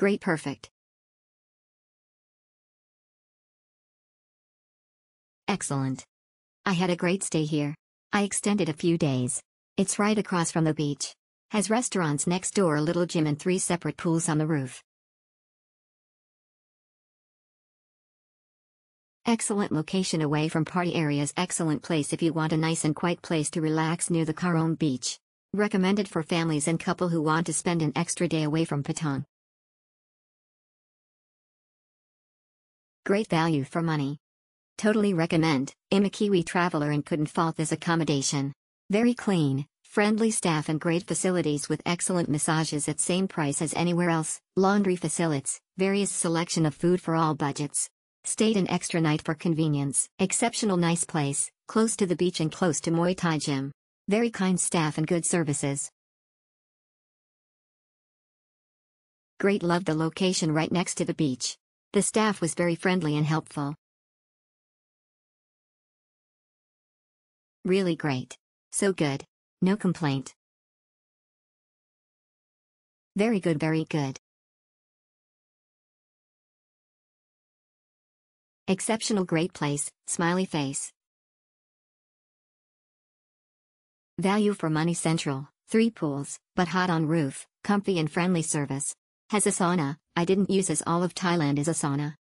Great perfect. Excellent. I had a great stay here. I extended a few days. It's right across from the beach. Has restaurants next door, a little gym, and three separate pools on the roof. Excellent location away from party areas. Excellent place if you want a nice and quiet place to relax near the Karon beach. Recommended for families and couple who want to spend an extra day away from Patong. Great value for money. Totally recommend. I'm a Kiwi traveler and couldn't fault this accommodation. Very clean, friendly staff and great facilities with excellent massages at same price as anywhere else, laundry facilities, various selection of food for all budgets. Stayed an extra night for convenience. Exceptional nice place, close to the beach and close to Muay Thai gym. Very kind staff and good services. Great love the location right next to the beach. The staff was very friendly and helpful. Really great. So good. No complaint. Very good, very good. Exceptional great place, smiley face. Value for money central, 3 pools, but hot on roof, comfy and friendly service. Has a sauna, I didn't use as all of Thailand is a sauna.